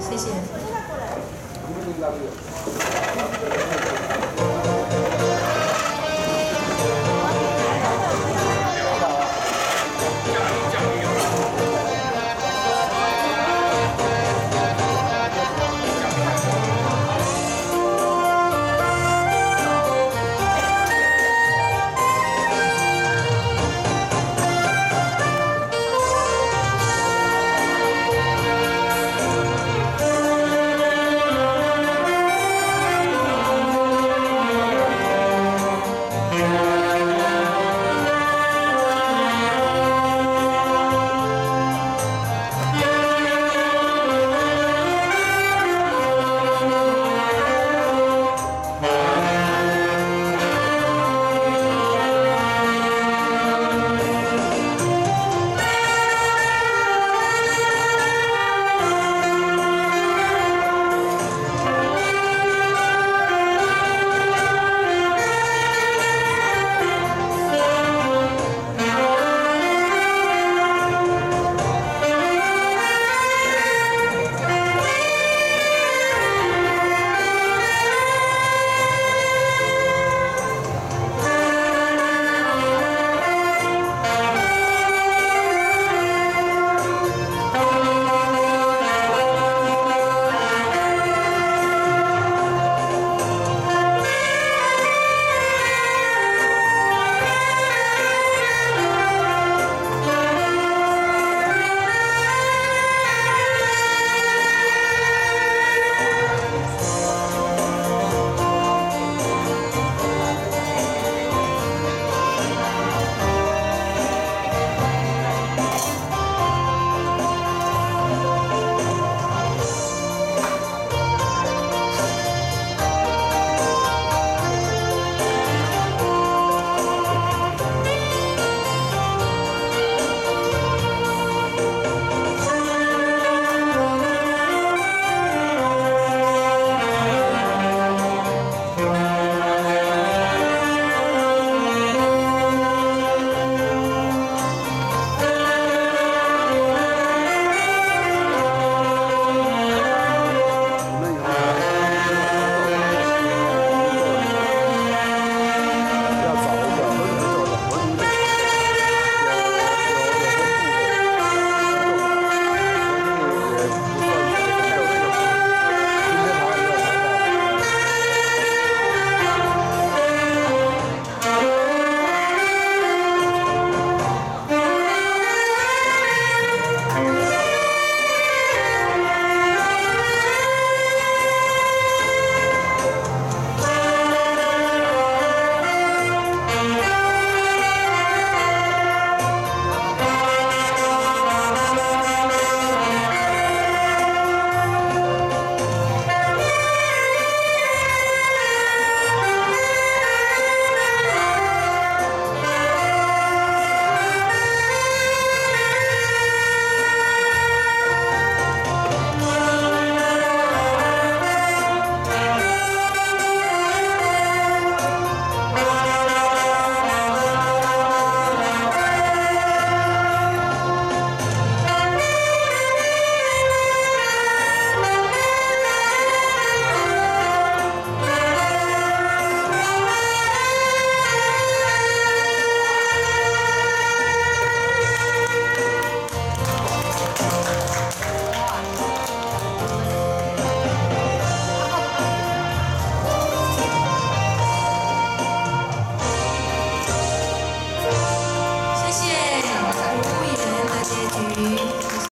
谢谢。